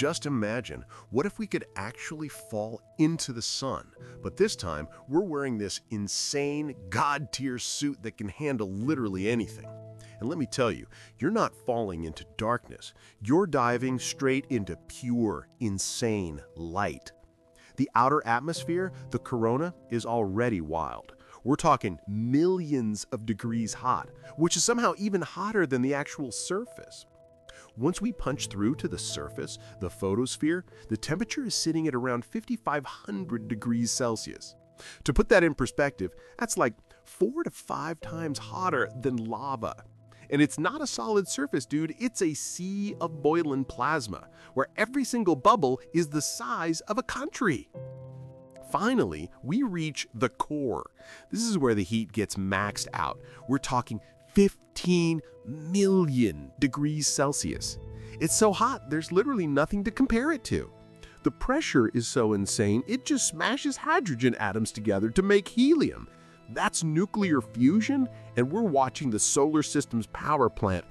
Just imagine, what if we could actually fall into the sun? But this time, we're wearing this insane, god-tier suit that can handle literally anything. And let me tell you, you're not falling into darkness. You're diving straight into pure, insane light. The outer atmosphere, the corona, is already wild. We're talking millions of degrees hot, which is somehow even hotter than the actual surface. Once we punch through to the surface, the photosphere, the temperature is sitting at around 5,500 degrees Celsius. To put that in perspective, that's like four to five times hotter than lava. And it's not a solid surface, dude, it's a sea of boiling plasma, where every single bubble is the size of a country. Finally, we reach the core. This is where the heat gets maxed out. We're talking 15 million degrees Celsius. It's so hot, there's literally nothing to compare it to. The pressure is so insane, it just smashes hydrogen atoms together to make helium. That's nuclear fusion, and we're watching the solar system's power plant